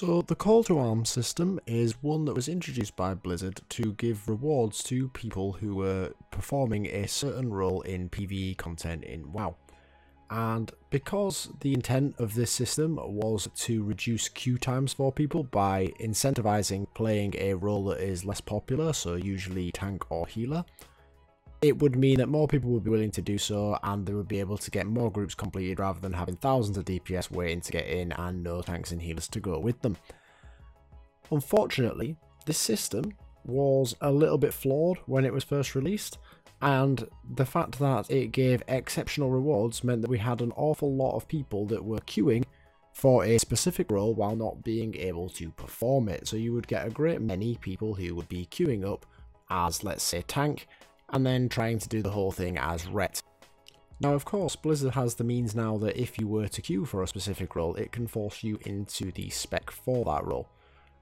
So the call to arms system is one that was introduced by Blizzard to give rewards to people who were performing a certain role in PvE content in WoW. And because the intent of this system was to reduce queue times for people by incentivizing playing a role that is less popular, so usually tank or healer, it would mean that more people would be willing to do so and they would be able to get more groups completed rather than having thousands of DPS waiting to get in and no tanks and healers to go with them. Unfortunately, this system was a little bit flawed when it was first released and the fact that it gave exceptional rewards meant that we had an awful lot of people that were queuing for a specific role while not being able to perform it. So you would get a great many people who would be queuing up as, let's say, tank, and then trying to do the whole thing as Ret. Now of course Blizzard has the means now that if you were to queue for a specific role it can force you into the spec for that role.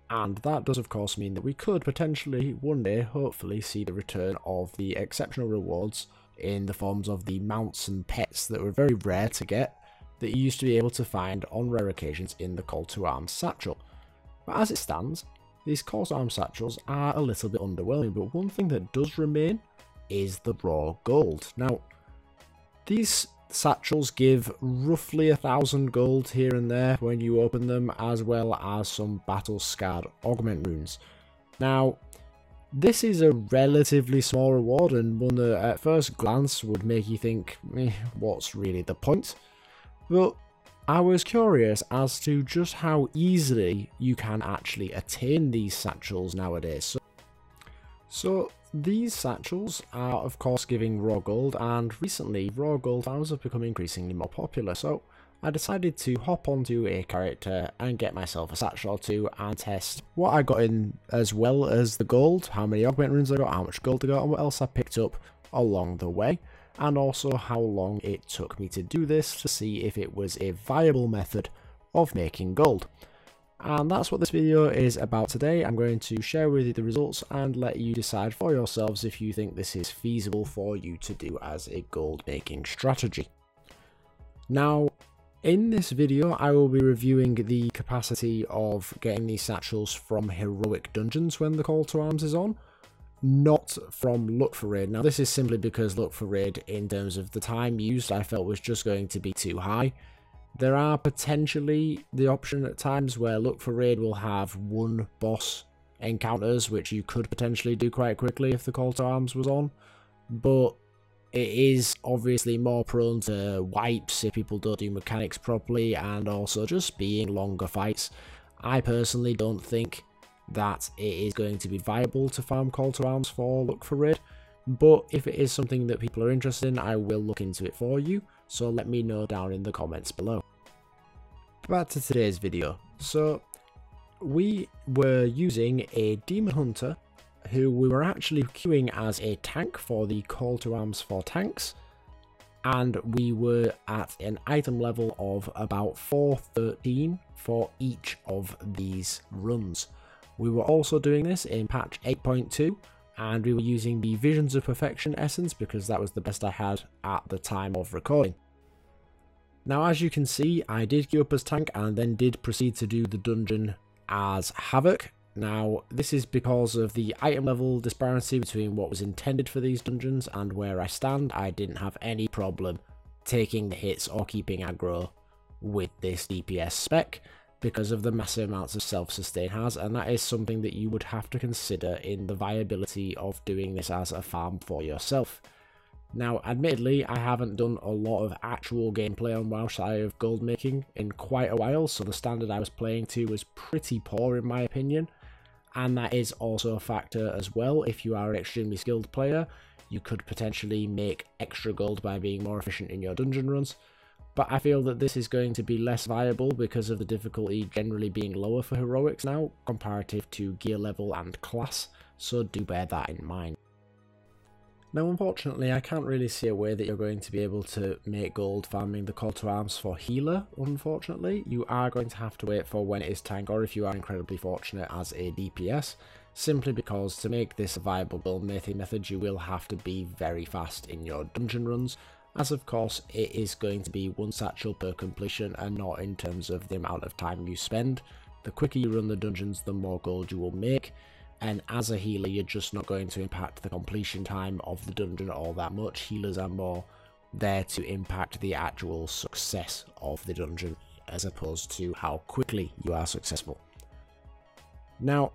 And that does of course mean that we could potentially one day hopefully see the return of the exceptional rewards in the forms of the mounts and pets that were very rare to get that you used to be able to find on rare occasions in the Call to Arms satchel. But as it stands, these Call to Arms satchels are a little bit underwhelming, but one thing that does remain is the raw gold. Now, these satchels give roughly a thousand gold here and there when you open them, as well as some battle scarred augment runes. Now, this is a relatively small reward and one that at first glance would make you think, eh, what's really the point? But I was curious as to just how easily you can actually attain these satchels nowadays. So, so these satchels are of course giving raw gold and recently raw gold farms have become increasingly more popular so I decided to hop onto a character and get myself a satchel or two and test what I got in as well as the gold, how many augment runes I got, how much gold I got and what else I picked up along the way and also how long it took me to do this to see if it was a viable method of making gold. And that's what this video is about today. I'm going to share with you the results and let you decide for yourselves if you think this is feasible for you to do as a gold making strategy. Now, in this video, I will be reviewing the capacity of getting these satchels from heroic dungeons when the call to arms is on, not from Look for Raid. Now, this is simply because Look for Raid, in terms of the time used, I felt was just going to be too high. There are potentially the option at times where Look for Raid will have one boss encounters, which you could potentially do quite quickly if the call to arms was on, but it is obviously more prone to wipes if people don't do mechanics properly and also just being longer fights. I personally don't think that it is going to be viable to farm call to arms for Look for Raid, but if it is something that people are interested in, I will look into it for you so let me know down in the comments below. Back to today's video. So, we were using a Demon Hunter who we were actually queuing as a tank for the call to arms for tanks and we were at an item level of about 413 for each of these runs. We were also doing this in patch 8.2 and we were using the Visions of Perfection essence because that was the best I had at the time of recording. Now as you can see, I did queue up as tank and then did proceed to do the dungeon as Havoc. Now this is because of the item level disparity between what was intended for these dungeons and where I stand, I didn't have any problem taking the hits or keeping aggro with this DPS spec because of the massive amounts of self-sustain has and that is something that you would have to consider in the viability of doing this as a farm for yourself. Now admittedly I haven't done a lot of actual gameplay on WoW side of gold making in quite a while so the standard I was playing to was pretty poor in my opinion. And that is also a factor as well. If you are an extremely skilled player you could potentially make extra gold by being more efficient in your dungeon runs. But I feel that this is going to be less viable because of the difficulty generally being lower for heroics now, comparative to gear level and class, so do bear that in mind. Now unfortunately I can't really see a way that you're going to be able to make gold farming the call to arms for healer, unfortunately. You are going to have to wait for when it is tank or if you are incredibly fortunate as a DPS, simply because to make this a viable gold making method you will have to be very fast in your dungeon runs, as of course it is going to be one satchel per completion and not in terms of the amount of time you spend the quicker you run the dungeons, the more gold you will make. And as a healer, you're just not going to impact the completion time of the dungeon all that much. Healers are more there to impact the actual success of the dungeon as opposed to how quickly you are successful. Now,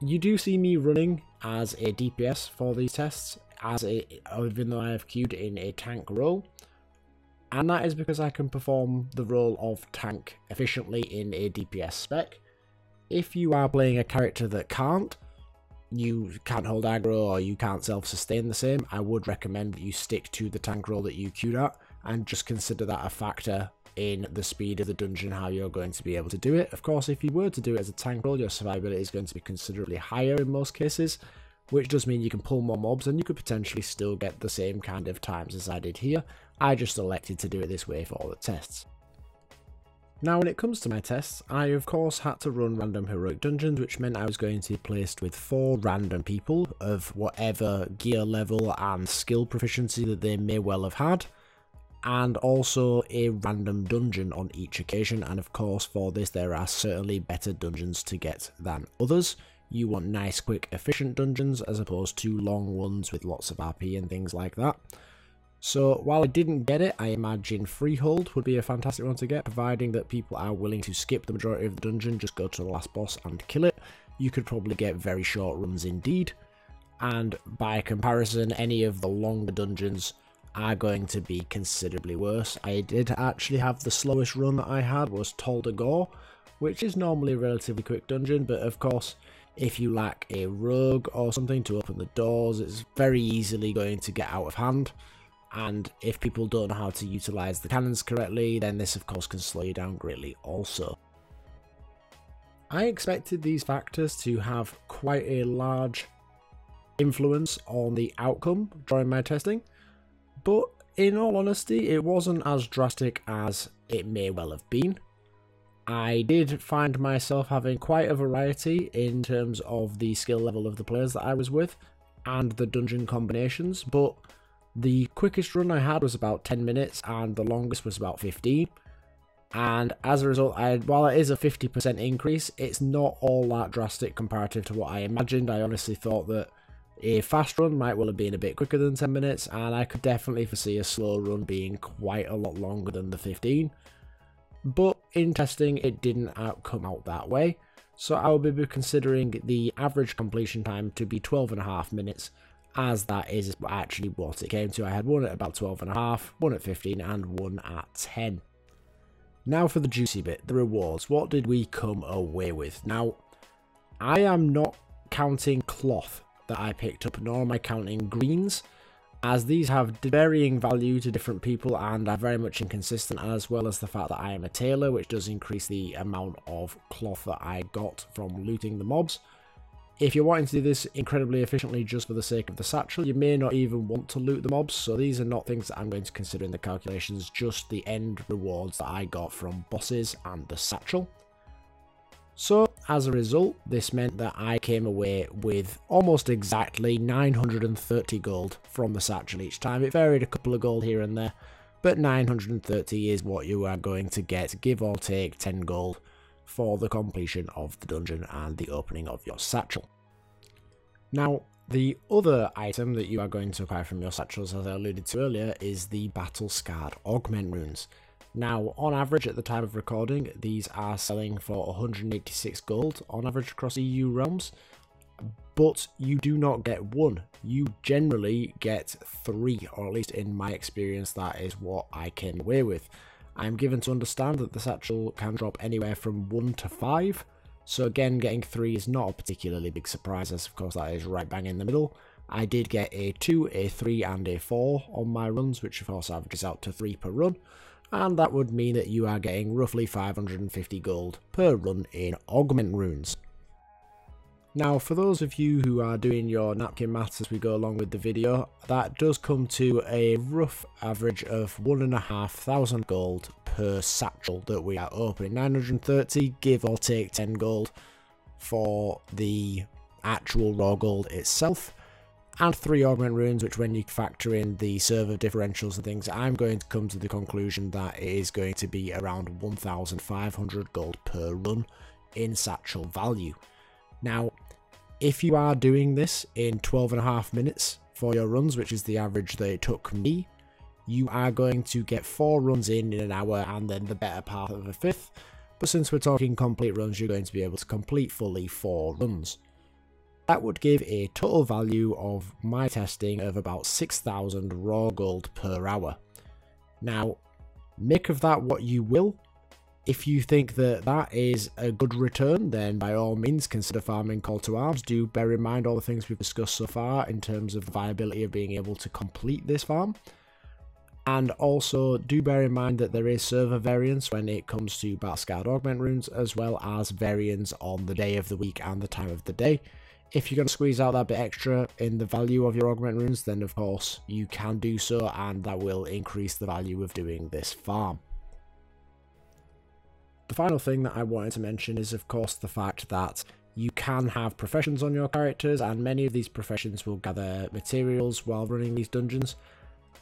you do see me running as a DPS for these tests, as a, even though I have queued in a tank role, and that is because I can perform the role of tank efficiently in a DPS spec. If you are playing a character that can't, you can't hold aggro or you can't self-sustain the same, I would recommend that you stick to the tank role that you queued at and just consider that a factor in the speed of the dungeon, how you're going to be able to do it. Of course, if you were to do it as a tank role, your survivability is going to be considerably higher in most cases, which does mean you can pull more mobs and you could potentially still get the same kind of times as I did here. I just elected to do it this way for all the tests. Now when it comes to my tests, I of course had to run random heroic dungeons which meant I was going to be placed with four random people of whatever gear level and skill proficiency that they may well have had and also a random dungeon on each occasion and of course for this there are certainly better dungeons to get than others. You want nice quick efficient dungeons as opposed to long ones with lots of RP and things like that. So while I didn't get it, I imagine Freehold would be a fantastic one to get, providing that people are willing to skip the majority of the dungeon, just go to the last boss and kill it. You could probably get very short runs indeed. And by comparison, any of the longer dungeons are going to be considerably worse. I did actually have the slowest run that I had was Tol Dagor, which is normally a relatively quick dungeon, but of course, if you lack a rogue or something to open the doors, it's very easily going to get out of hand. And if people don't know how to utilize the cannons correctly, then this of course can slow you down greatly also. I expected these factors to have quite a large influence on the outcome during my testing, but in all honesty, it wasn't as drastic as it may well have been. I did find myself having quite a variety in terms of the skill level of the players that I was with and the dungeon combinations, but the quickest run I had was about 10 minutes and the longest was about 15. And as a result, I, while it is a 50% increase, it's not all that drastic comparative to what I imagined. I honestly thought that a fast run might well have been a bit quicker than 10 minutes, and I could definitely foresee a slow run being quite a lot longer than the 15. But in testing, it didn't come out that way, so I will be considering the average completion time to be 12 and a half minutes, as that is actually what it came to. I had one at about 12 and a half, one at 15, and one at 10. Now for the juicy bit, the rewards. What did we come away with? Now, I am not counting cloth that I picked up, nor am I counting greens, as these have varying value to different people and are very much inconsistent, as well as the fact that I am a tailor, which does increase the amount of cloth that I got from looting the mobs. If you're wanting to do this incredibly efficiently just for the sake of the satchel, you may not even want to loot the mobs, so these are not things that I'm going to consider in the calculations, just the end rewards that I got from bosses and the satchel. So, as a result, this meant that I came away with almost exactly 930 gold from the satchel each time. It varied a couple of gold here and there, but 930 is what you are going to get, give or take 10 gold, for the completion of the dungeon and the opening of your satchel. Now, the other item that you are going to acquire from your satchels, as I alluded to earlier, is the Battle Scarred Augment Runes. Now, on average, at the time of recording, these are selling for 186 gold on average across EU realms, but you do not get one. You generally get three, or at least in my experience, that is what I came away with. I'm given to understand that the satchel can drop anywhere from 1 to 5, so again, getting 3 is not a particularly big surprise, as of course that is right bang in the middle. I did get a 2, a 3 and a 4 on my runs, which of course averages out to 3 per run, and that would mean that you are getting roughly 550 gold per run in augment runes. Now for those of you who are doing your napkin maths as we go along with the video, that does come to a rough average of 1,500 gold per satchel that we are opening. 930 give or take 10 gold for the actual raw gold itself and three augment runes, which when you factor in the server differentials and things, I'm going to come to the conclusion that it is going to be around 1,500 gold per run in satchel value. Now, if you are doing this in 12 and a half minutes for your runs, which is the average that it took me, you are going to get four runs in in an hour and then the better part of a fifth. But since we're talking complete runs, you're going to be able to complete fully four runs. That would give a total value of my testing of about 6,000 raw gold per hour. Now, make of that what you will. If you think that that is a good return, then by all means consider farming Call to Arms. Do bear in mind all the things we've discussed so far in terms of the viability of being able to complete this farm. And also do bear in mind that there is server variance when it comes to Battle Augment runes, as well as variance on the day of the week and the time of the day. If you're going to squeeze out that bit extra in the value of your augment runes, then of course you can do so, and that will increase the value of doing this farm. The final thing that I wanted to mention is of course the fact that you can have professions on your characters, and many of these professions will gather materials while running these dungeons,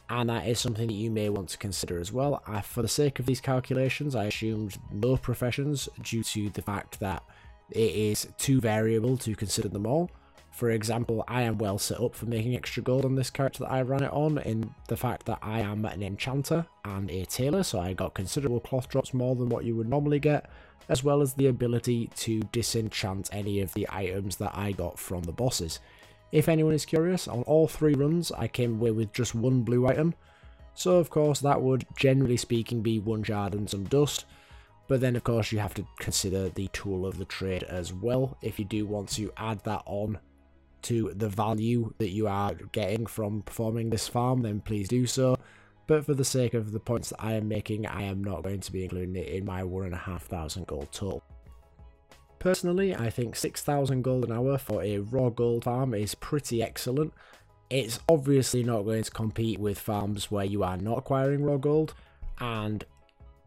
and that is something that you may want to consider as well. I, for the sake of these calculations, I assumed no professions due to the fact that it is too variable to consider them all. For example, I am well set up for making extra gold on this character that I ran it on in the fact that I am an enchanter and a tailor, so I got considerable cloth drops more than what you would normally get, as well as the ability to disenchant any of the items that I got from the bosses. If anyone is curious, on all three runs I came away with just one blue item, so of course that would generally speaking be one shard and some dust, but then, of course, you have to consider the tool of the trade as well. If you do want to add that on to the value that you are getting from performing this farm, then please do so. But for the sake of the points that I am making, I am not going to be including it in my 1,500 gold total. Personally, I think 6,000 gold an hour for a raw gold farm is pretty excellent. It's obviously not going to compete with farms where you are not acquiring raw gold, and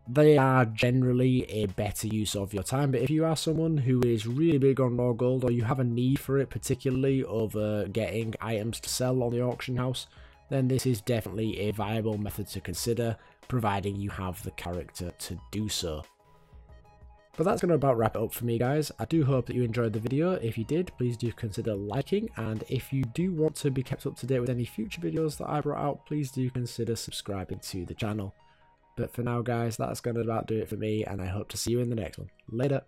they are generally a better use of your time. But if you are someone who is really big on raw gold or you have a need for it, particularly over getting items to sell on the auction house, then this is definitely a viable method to consider, providing you have the character to do so. But that's going to about wrap it up for me guys. I do hope that you enjoyed the video. If you did, please do consider liking. And if you do want to be kept up to date with any future videos that I brought out, please do consider subscribing to the channel. But for now, guys, that's going to about do it for me, and I hope to see you in the next one. Later.